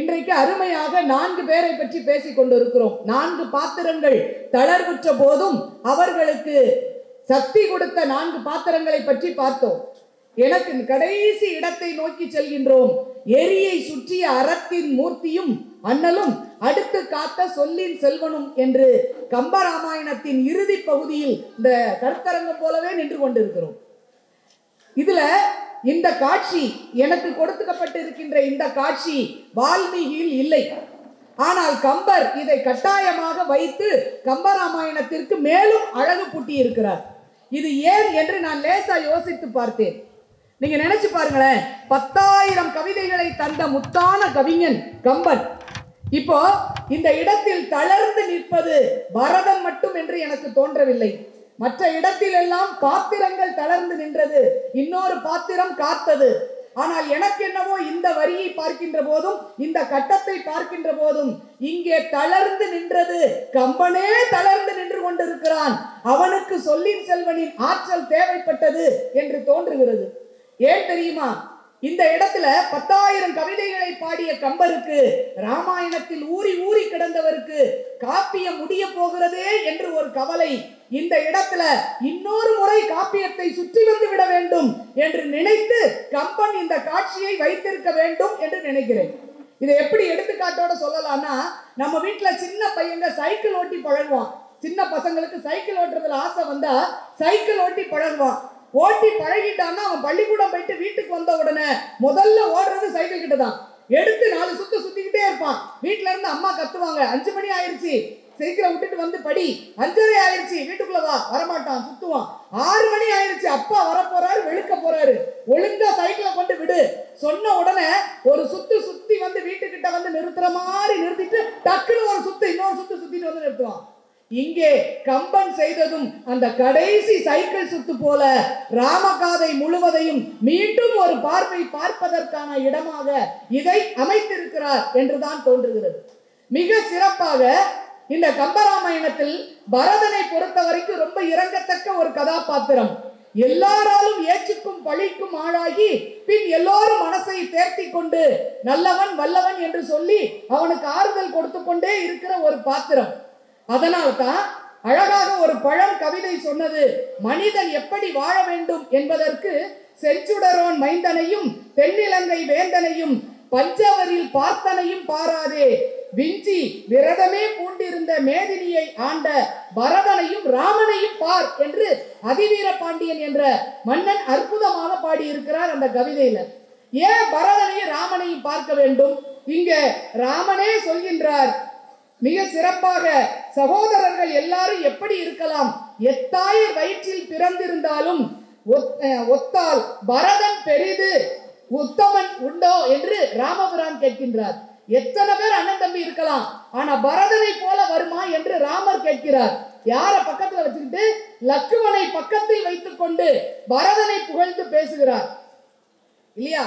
இன்றைக்கு அருமையாக நான்கு பேரை பற்றி பேசிக் கொண்டிருக்கிறோம். நான்கு பாத்திரங்கள் தளர்வுற்ற போதும் அவர்களுக்கு சக்தி கொடுத்த நான்கு பாத்திரங்களை பற்றி பார்த்தோம். எனக்கு கடைசி இடத்தை நோக்கி செல்கின்றோம். எரியை சுற்றிய அறத்தின் மூர்த்தியும் அண்ணலும் அடுத்து காத்த சொல்லின் செல்வனும் என்று கம்பராமாயணத்தின் இறுதி பகுதியில் இந்த கருத்தரங்கம் போலவே நின்று கொண்டிருக்கிறோம். இதுல இந்த காட்சி எனக்கு கொடுத்துக்கப்பட்டிருக்கின்ற இந்த காட்சி வால்மீகியில் இல்லை. ஆனால் கம்பர் இதை கட்டாயமாக வைத்து கம்பராமாயணத்திற்கு மேலும் அழகு பூட்டி இருக்கிறார் இது ஏன் என்று நான் லேசா யோசித்து பார்த்தேன். நீங்க நினைச்சு பாருங்களேன் பத்தாயிரம் கவிதைகளை தந்த முத்தான கவிஞன் கம்பன் இப்போ இந்த இடத்தில் தளர்ந்து நிற்பது பரதம் மட்டும் என்று எனக்கு தோன்றவில்லை. மற்ற இடத்தில் எல்லாம் பாத்திரங்கள் தளர்ந்து நின்றது. இன்னொரு பாத்திரம் காத்தது. ஆனால் எனக்கு என்னவோ இந்த வரியை பார்க்கின்ற போதும் இந்த கட்டத்தை பார்க்கின்ற போதும் இங்கே தளர்ந்து நின்றது. கம்பனே தளர்ந்து நின்று கொண்டிருக்கிறான். அவனுக்கு சொல்லின் செல்வனின் ஆற்றல் தேவைப்பட்டது என்று தோன்றுகிறது. ஏன் தெரியுமா? இந்த இடத்துல பத்தாயிரம் கவிதைகளை பாடிய கம்பருக்கு ராமாயணத்தில் ஊறி ஊறி கிடந்தவருக்கு காப்பியம் முடிய போகிறதே என்று ஒரு கவலை. இந்த இடத்துல இன்னொரு முறை காப்பியத்தை சுற்றி வந்து விட வேண்டும் என்று நினைத்து கம்பன் இந்த காட்சியை வைத்திருக்க வேண்டும் என்று நினைக்கிறேன். இதை எப்படி எடுத்துக்காட்டோட சொல்லலாம்னா நம்ம வீட்டுல சின்ன பையங்க சைக்கிள் ஓட்டி பழகுவான். சின்ன பசங்களுக்கு சைக்கிள் ஓட்டுறதுல ஆசை வந்தா சைக்கிள் ஓட்டி பழகுவான். ஓட்டி பழகிட்டான்னா அவன் பள்ளிக்கூடம் போயிட்டு வீட்டுக்கு வந்த உடனே முதல்ல ஓடுறது சைக்கிள் கிட்ட தான் எடுத்து நாலு சுத்து சுத்திக்கிட்டே இருப்பான். வீட்டுல இருந்து அம்மா கத்துவாங்க. அஞ்சு மணி ஆயிருச்சு. சீக்கிரம் விட்டுட்டு வந்து படி. அஞ்சரை ஆயிடுச்சு வீட்டுக்குள்ள வா. வரமாட்டான். சுத்துவான். ஆறு மணி ஆயிடுச்சு அப்பா வர போறாரு வெளுக்க போறாரு. ஒழுங்கா சைக்கிளை கொண்டு விடு. சொன்ன உடனே ஒரு சுத்து சுத்தி வந்து வீட்டுக்கிட்ட வந்து நிறுத்துற மாதிரி நிறுத்திட்டு டக்குன்னு ஒரு சுத்து இன்னொரு சுத்து சுத்திட்டு வந்து நிறுத்துவான். இங்கே கம்பன் செய்ததும் அந்த கடைசி சைக்கிள் சுத்து போல ராமகாதை முழுவதையும் மீண்டும் ஒரு பார்வை பார்ப்பதற்கான இடமாக இதை அமைத்திருக்கிறார் என்றுதான் தோன்றுகிறது. மிக சிறப்பாக இந்த கம்பராமாயணத்தில் பரதனை பொறுத்த வரைக்கும் ரொம்ப இறங்கத்தக்க ஒரு கதாபாத்திரம். எல்லாராலும் ஏச்சுக்கும் பழிக்கும் ஆளாகி பின் எல்லோரும் மனசை தேர்த்தி கொண்டு நல்லவன் வல்லவன் என்று சொல்லி அவனுக்கு ஆறுதல் கொடுத்து கொண்டே இருக்கிற ஒரு பாத்திரம். அதனால்தான் அழகாக ஒரு பழம் கவிதை சொன்னது மனிதன் எப்படி வாழ வேண்டும் என்பதற்கு செஞ்சுடரோன் மைந்தனையும் தென்னிலங்கை வேந்தனையும் பஞ்சவரில் பார்த்தனையும் பாராதே. விஞ்சி விரதமே பூண்டிருந்த மேதினியை ஆண்ட பரதனையும் ராமனையும் பார் என்று அதிவீர பாண்டியன் என்ற மன்னன் அற்புதமாக பாடியிருக்கிறார் அந்த கவிதையில. ஏன் பரதனையும் ராமனையும் பார்க்க வேண்டும்? இங்க ராமனே சொல்கின்றார் மிக சிறப்பாக சகோதரர்கள் எல்லாரும் எப்படி இருக்கலாம்? எத்தாயிர் வயிற்றில் பிறந்திருந்தாலும் ஒத்- ஒத்தால் பரதன் பெரிது உத்தமன் உண்டோ என்று ராமபுரான் கேட்கின்றார். எத்தனை பேர் அண்ணன் தம்பி இருக்கலாம்? ஆனா பரதனை போல வருமா என்று ராமர் கேட்கிறார். யார பக்கத்துல வச்சுக்கிட்டு? லக்குவனை பக்கத்தில் வைத்துக் கொண்டு பரதனை புகழ்ந்து பேசுகிறார். இல்லையா?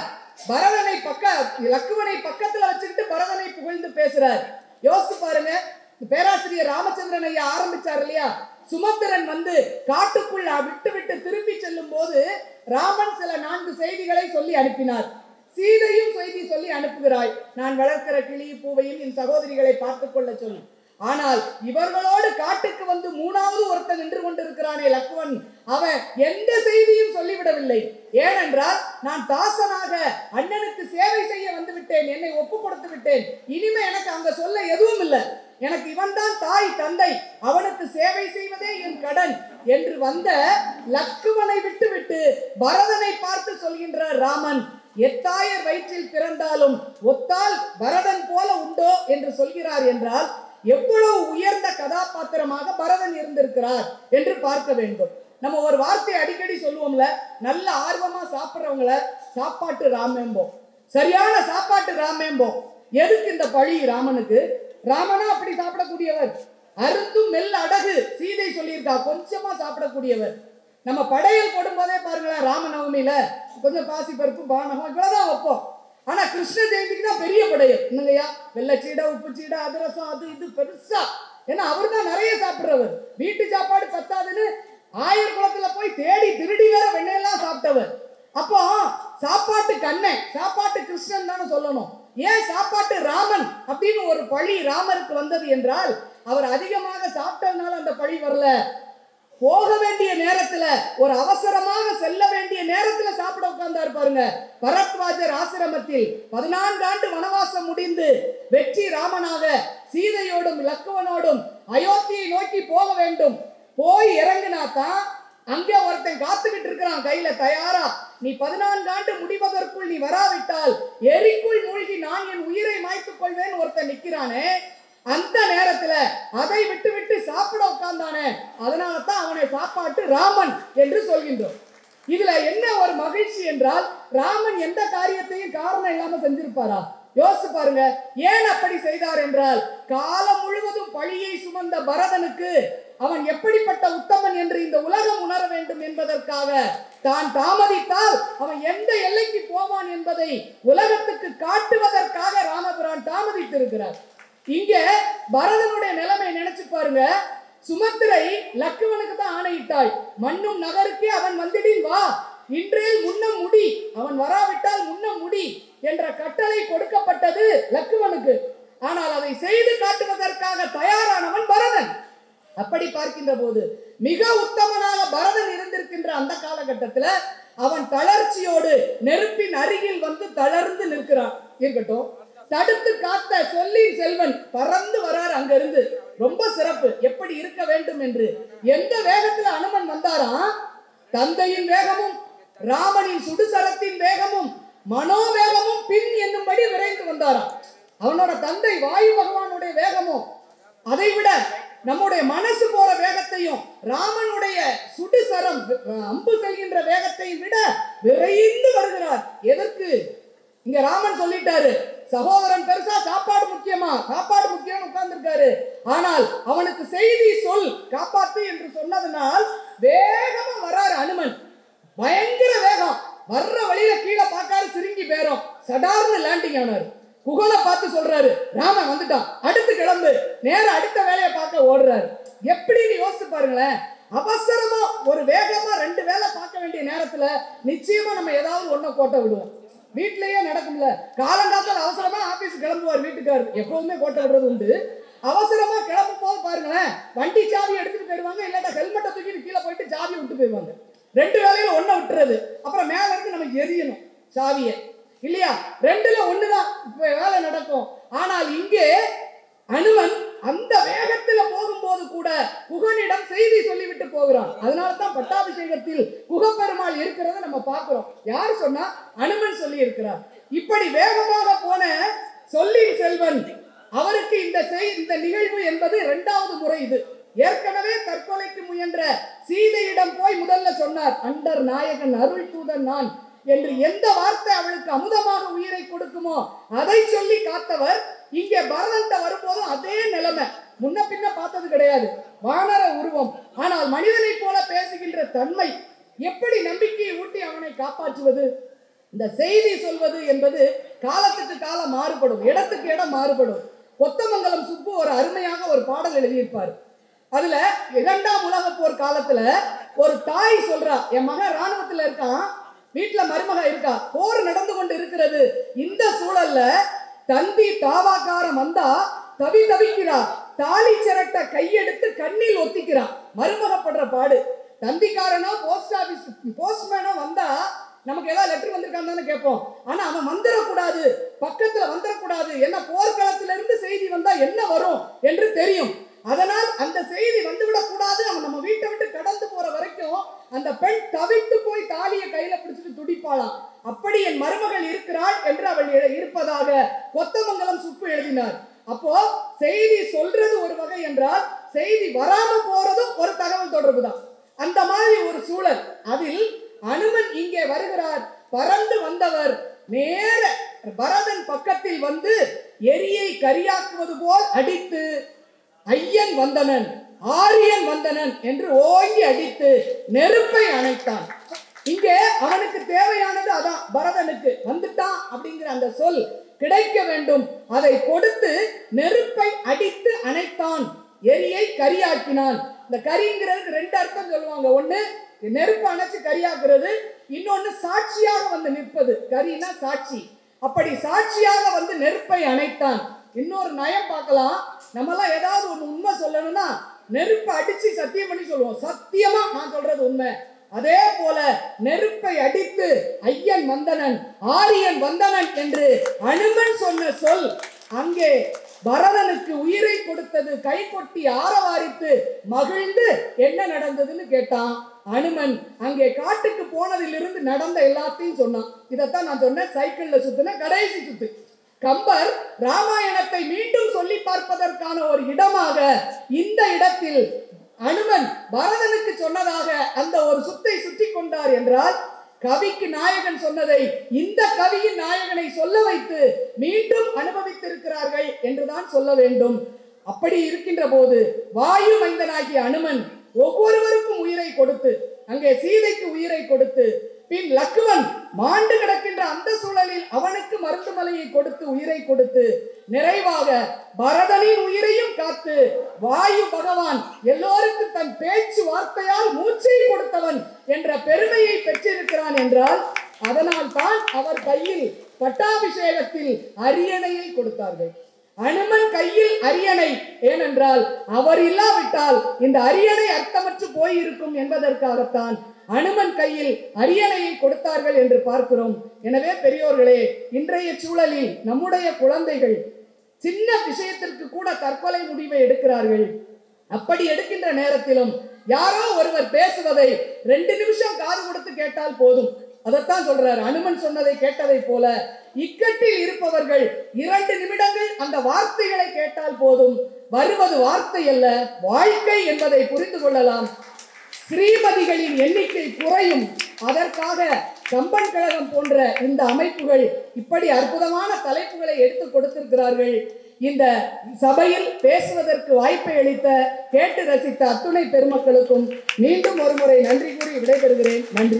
பரதனை பக்க லக்குமனை பக்கத்துல வச்சுக்கிட்டு பரதனை புகழ்ந்து பேசுறார் யோசிச்சு பாருங்க. பேராசிரியர் ராமச்சந்திரன் ஐயா ஆரம்பிச்சார் இல்லையா? சுமந்திரன் வந்து காட்டுக்குள்ள விட்டு விட்டு திரும்பி செல்லும் போது ராமன் சில நான்கு செய்திகளை சொல்லி அனுப்பினார். சீதையும் செய்தி சொல்லி அனுப்புகிறாய். நான் வளர்க்கிற கிளி பூவையும் என் சகோதரிகளை பார்த்துக் கொள்ள சொல்லு ஆனால் இவர்களோடு காட்டுக்கு வந்து மூணாவது ஒருத்தன் நின்று கொண்டிருக்கிறானே லக்வன் அவன் எந்த செய்தியும் சொல்லிவிடவில்லை. ஏனென்றால் நான் தாசனாக அண்ணனுக்கு சேவை செய்ய வந்து விட்டேன் என்னை ஒப்பு கொடுத்து விட்டேன் இனிமே எனக்கு அங்க சொல்ல எதுவும் இல்லை. எனக்கு இவன்தான் தாய் தந்தை. அவனுக்கு சேவை செய்வதே என் கடன் என்று வந்த லக்குவனை விட்டுவிட்டு பரதனை பார்த்து சொல்கின்றார் ராமன் எத்தாயர் வயிற்றில் பிறந்தாலும் ஒத்தால் பரதன் போல உண்டோ? என்று சொல்கிறார் என்றால் எவ்வளவு உயர்ந்த கதாபாத்திரமாக பரதன் இருந்திருக்கிறார் என்று பார்க்க வேண்டும். நம்ம ஒரு வார்த்தை அடிக்கடி சொல்லுவோம்ல நல்ல ஆர்வமா சாப்பிட்றவங்கள சாப்பாட்டு ராமேம்போம் சரியான சாப்பாட்டு ராமேம்போம் எதுக்கு இந்த பழி ராமனுக்கு? ராமனா அப்படி சாப்பிடக்கூடியவர். அருந்தும் மெல் அடகு சீதை சொல்லியிருக்கா கொஞ்சமா சாப்பிடக்கூடியவர். நம்ம படையல் போடும்போதே பாருங்களேன் ராமநவமியில கொஞ்சம் பாசி பருப்பு பானகம் இவ்வளவுதான் வைப்போம். ஆனா கிருஷ்ண ஜெயந்திக்கு தான் பெரிய படையல். என்னங்கய்யா? வெள்ளச்சீடை உப்பு சீடை அதிரசம் அது இது பெருசா. ஏன்னா அவர் தான் நிறைய சாப்பிடுறவர். வீட்டு சாப்பாடு பத்தாதுன்னு ஆயர் குளத்துல போய் தேடி திருடி வேற வெண்ணையெல்லாம் சாப்பிட்டவர். அப்போ சாப்பாட்டு கண்ணன் சாப்பாட்டு கிருஷ்ணன் தானே சொல்லணும். ஏன் சாப்பாட்டு ராமன் அப்படின்னு ஒரு பழி ராமருக்கு வந்தது என்றால் அவர் அதிகமாக சாப்பிட்டதுனால அந்த பழி வரல. போக வேண்டிய நேரத்துல ஒரு அவசரமாக செல்ல வேண்டிய நேரத்துல சாப்பிட உட்கார்ந்தாரு பாருங்க. பரத்வாஜர் ஆசிரமத்தில் பதினான்கு ஆண்டு வனவாசம் முடிந்து வெற்றி ராமனாக சீதையோடும் லக்குவனோடும் அயோத்தியை நோக்கி போக வேண்டும். போய் இறங்கினா தான் அங்க ஒருத்தன் காத்துக்கிட்டு இருக்கிறான் கையில தயாரா. நீ பதினான்கு ஆண்டு முடிவதற்குள் நீ வராவிட்டால் எரிக்குள் மூழ்கி நான் என் உயிரை மாய்த்துக் கொள்வேன் ஒருத்தன் நிக்கிறானே. அந்த நேரத்துல அதை விட்டு விட்டு சாப்பிட உட்கார்ந்தானே அதனால தான் அவனை சாப்பாட்டு ராமன் என்று சொல்கின்றோம். இதுல என்ன ஒரு மகிழ்ச்சி என்றால் ராமன் எந்த காரியத்தையும் காரணம் இல்லாம செஞ்சிருப்பாரா? யோசிச்சு பாருங்க ஏன் அப்படி செய்தார் என்றால் காலம் முழுவதும் பழியை சுமந்த பரதனுக்கு அவன் எப்படிப்பட்ட உத்தமன் என்று இந்த உலகம் உணர வேண்டும் என்பதற்காக தான் தாமதித்தால் அவன் எந்த எல்லைக்கு போவான் என்பதை உலகத்துக்கு காட்டுவதற்காக ராமபுரான் தாமதித்திருக்கிறார். இங்க பரதனுடைய நிலைமை நினைச்சு பாருங்க. சுமத்திரை லக்குவனுக்கு தான் ஆணையிட்டாய். மண்ணும் நகருக்கே அவன் வந்திடின் வா. இன்றே முன்ன முடி. அவன் வராவிட்டால் முன்ன முடி என்ற கட்டளை கொடுக்கப்பட்டது லக்குவனுக்கு. ஆனால் அதை செய்து காட்டுவதற்காக தயாரானவன் பரதன். அப்படி பார்க்கின்ற போது மிக உத்தமனாக பரதன் இருந்திருக்கின்ற அந்த காலகட்டத்தில் அவன் தளர்ச்சியோடு நெருப்பின் அருகில் வந்து தளர்ந்து நிற்கிறான். இருக்கட்டும். தடுத்து காத்த சொல்லின் செல்வன் பறந்து வரார் அங்கிருந்து. ரொம்ப சிறப்பு. எப்படி இருக்க வேண்டும் என்று. எந்த வேகத்துல அனுமன் வந்தாராம் தந்தையின் வேகமும் ராமனின் சுடுசரத்தின் வேகமும் மனோவேகமும் பின் என்னும்படி விரைந்து வந்தாராம் அவனோட தந்தை வாயு பகவானுடைய வேகமும் அதை விட நம்முடைய மனசு போற வேகத்தையும் ராமனுடைய சுடுசரம் அம்பு செல்கின்ற வேகத்தையும் விட விரைந்து வருகிறார் எதற்கு இங்க ராமன் சொல்லிட்டாரு சகோதரன் பெருசா சாப்பாடு முக்கியமா சாப்பாடு முக்கியம் உட்கார்ந்துருக்காரு ஆனால் அவனுக்கு செய்தி சொல் காப்பாத்து என்று சொன்னதனால் வேகமா வராரு அனுமன் பயங்கர வேகம் வர்ற வழியில கீழே பார்க்காரு சிரிங்கி பேரும் சடார்னு லேண்டிங் ஆனாரு. குகனை பார்த்து சொல்றாரு. ராமன் வந்துட்டான். அடுத்து கிளம்பு. நேரம் அடுத்த வேலையை பார்க்க ஓடுறாரு. எப்படின்னு யோசிச்சு பாருங்களேன். அவசரமா ஒரு வேகமா ரெண்டு வேலை பார்க்க வேண்டிய நேரத்துல நிச்சயமா நம்ம ஏதாவது ஒண்ண கோட்டை விடுவோம். வீட்லயே நடக்கும்ல. காலங்காலத்தில் அவசரமா ஆபீஸ் கிளம்புவார் வீட்டுக்காரர். எப்பவுமே கோட்டை விடுறது உண்டு. அவசரமா கிளம்பும் போது பாருங்களேன் வண்டி சாவி எடுத்துட்டு போயிடுவாங்க இல்லாட்டா ஹெல்மெட்டை தூக்கிட்டு கீழே போயிட்டு சாவி விட்டு போயிடுவாங்க. ரெண்டு வேலையில ஒண்ண விட்டுறது. அப்புறம் மேல இருந்து நமக்கு எரியணும் சாவியை. இல்லையா? ரெண்டுல ஒண்ணுதான் வேலை நடக்கும். ஆனால் இங்கே அனுமன் அந்த வேகத்துல போகும்போது கூட குகனிடம் செய்தி சொல்லிவிட்டு போகிறான். அதனால தான் பட்டாபிஷேகத்தில் குகப்பெருமாள் இருக்கிறத நம்ம பார்க்கிறோம். யார் சொன்னா? அனுமன் சொல்லி இருக்கிறார் இப்படி வேகமாக போன சொல்லின் செல்வன் அவருக்கு இந்த செய் இந்த நிகழ்வு என்பது இரண்டாவது முறை இது. ஏற்கனவே தற்கொலைக்கு முயன்ற சீதையிடம் போய் முதல்ல சொன்னார் அண்டர் நாயகன் அருள் தூதன் நான் என்று எந்த வார்த்தை அவளுக்கு அமுதமாக உயிரை கொடுக்குமோ அதை சொல்லி காத்தவர் இங்கே பரதன்ட்ட வரும்போதும் அதே நிலைமை. முன்ன பின்ன பார்த்தது கிடையாது. வானர உருவம். ஆனால் மனிதனைப் போல பேசுகின்ற தன்மை. எப்படி நம்பிக்கையை ஊட்டி அவனை காப்பாற்றுவது? இந்த செய்தி சொல்வது என்பது காலத்துக்கு காலம் மாறுபடும். இடத்துக்கு இடம் மாறுபடும். கொத்தமங்கலம் சுப்பு ஒரு அருமையாக ஒரு பாடல் எழுதியிருப்பார். அதுல இரண்டாம் உலக போர் காலத்துல ஒரு தாய் சொல்றா என் மகன் ராணுவத்துல இருக்கான். வீட்டுல மருமக இருக்கா? போர் நடந்து கொண்டு இருக்கிறது இந்த சூழல்ல தந்தி தாவாக்காரன் வந்தா தவி தவிக்கிறா. தாலி சிரட்ட கையெடுத்து கண்ணில் ஒத்திக்கிறா. மருமகப்படுற பாடு. தந்திக்காரனோ போஸ்ட் ஆபீஸ் போஸ்ட்மேனோ வந்தா நமக்கு ஏதாவது லெட்டர் வந்திருக்கான்னு தானே கேட்போம். ஆனா அவன் வந்துடக்கூடாது பக்கத்துல வந்துடக்கூடாது என்ன போர்க்களத்திலிருந்து செய்தி வந்தா என்ன வரும் என்று தெரியும். அதனால் அந்த செய்தி வந்துவிடக் கூடாது. அவன் நம்ம வீட்டை விட்டு கடந்து போற வரைக்கும் அந்த பெண் தவித்து போய் தாலியை கையில பிடிச்சிட்டு துடிப்பாளாம். அப்படி என் மருமகள் இருக்கிறாள் என்று அவள் இருப்பதாக கொத்தமங்கலம் சுப்பு எழுதினார். அப்போ செய்தி சொல்றது ஒரு வகை என்றால் செய்தி வராம போறதும் ஒரு தகவல் தொடர்பு தான் அந்த மாதிரி ஒரு சூழல். அதில் அனுமன் இங்கே வருகிறார். பறந்து வந்தவர் நேர பரதன் பக்கத்தில் வந்து எரியை கரியாக்குவது போல் அடித்து ஐயன் வந்தனன் ஆரியன் வந்தனன் என்று ஓங்கி அடித்து நெருப்பை அணைத்தான். இங்கே அவனுக்கு தேவையானது அதான் பரதனுக்கு. வந்துட்டான் அப்படிங்கிற அந்த சொல் கிடைக்க வேண்டும். அதை கொடுத்து நெருப்பை அடித்து அணைத்தான். எரியை கரியாக்கினான். இந்த கரிங்கிறதுக்கு ரெண்டு அர்த்தம் சொல்லுவாங்க. ஒண்ணு நெருப்பு அணைச்சு கரியாக்குறது இன்னொன்னு சாட்சியாக வந்து நிற்பது. கரினா சாட்சி. அப்படி சாட்சியாக வந்து நெருப்பை அணைத்தான். இன்னொரு நயம் பார்க்கலாம். நம்மலாம் ஏதாவது ஒன்று உண்மை சொல்லணும்னா நெருப்பை அடிச்சு சத்தியம் பண்ணி சொல்லுவோம். சத்தியமா நான் சொல்றது உண்மை. அதே போல நெருப்பை அடித்து ஐயன் வந்தனன் ஆரியன் வந்தனன் என்று அனுமன் சொன்ன சொல் அங்கே பரதனுக்கு உயிரை கொடுத்தது கை கொட்டி ஆரவாரித்து மகிழ்ந்து என்ன நடந்ததுன்னு கேட்டான். அனுமன் அங்கே காட்டுக்கு போனதிலிருந்து நடந்த எல்லாத்தையும் சொன்னான். இதைத்தான் நான் சொன்னேன் சைக்கிள்ல சுத்தின கடைசி சுத்து. கம்பர் ராமாயணத்தை மீண்டும் சொல்லி பார்ப்பதற்கான ஒரு இடமாக இந்த இடத்தில் அனுமன் பரதனுக்கு சொன்னதாக அந்த ஒரு சுத்தை சுற்றி கொண்டார் என்றால் கவிக்கு நாயகன் சொன்னதை இந்த கவியின் நாயகனை சொல்ல வைத்து மீண்டும் அனுபவித்திருக்கிறார்கள் என்றுதான் சொல்ல வேண்டும். அப்படி இருக்கின்ற போது வாயு மைந்தனாகிய அனுமன் ஒவ்வொருவருக்கும் உயிரை கொடுத்து அங்கே சீதைக்கு உயிரை கொடுத்து பின் லக்குவன் மாண்டு கிடக்கின்ற அந்த சூழலில் அவனுக்கு மருத்துவமனையை கொடுத்து உயிரை கொடுத்து நிறைவாக பரதனின் உயிரையும் காத்து வாயு பகவான் எல்லோருக்கும் தன் பேச்சு வார்த்தையால் மூச்சை கொடுத்தவன் என்ற பெருமையை பெற்றிருக்கிறான் என்றால் அதனால் தான் அவர் கையில் பட்டாபிஷேகத்தில் அரியணையை கொடுத்தார்கள். அனுமன் கையில் அரியணை ஏனென்றால் அவர் இல்லாவிட்டால் இந்த அரியணை அர்த்தமற்று போயிருக்கும் என்பதற்காகத்தான் அனுமன் கையில் அரியணையை கொடுத்தார்கள் என்று பார்க்கிறோம். எனவே பெரியோர்களே இன்றைய சூழலில் நம்முடைய குழந்தைகள் சின்ன விஷயத்திற்கு கூட தற்கொலை முடிவை எடுக்கிறார்கள். அப்படி எடுக்கின்ற நேரத்திலும் யாரோ ஒருவர் பேசுவதை ரெண்டு நிமிஷம் காது கொடுத்து கேட்டால் போதும். அதைத்தான் சொல்றாரு. அனுமன் சொன்னதை கேட்டதை போல இக்கட்டில் இருப்பவர்கள் இரண்டு நிமிடங்கள் அந்த வார்த்தைகளை கேட்டால் போதும். வருவது வார்த்தை அல்ல வாழ்க்கை என்பதை புரிந்து கொள்ளலாம். ஸ்ரீமதிகளின் எண்ணிக்கை குறையும். அதற்காக கம்பன் கழகம் போன்ற இந்த அமைப்புகள் இப்படி அற்புதமான தலைப்புகளை எடுத்து கொடுத்திருக்கிறார்கள். இந்த சபையில் பேசுவதற்கு வாய்ப்பை அளித்த கேட்டு ரசித்த அத்துணை பெருமக்களுக்கும் மீண்டும் ஒருமுறை நன்றி கூறி விடைபெறுகிறேன். நன்றி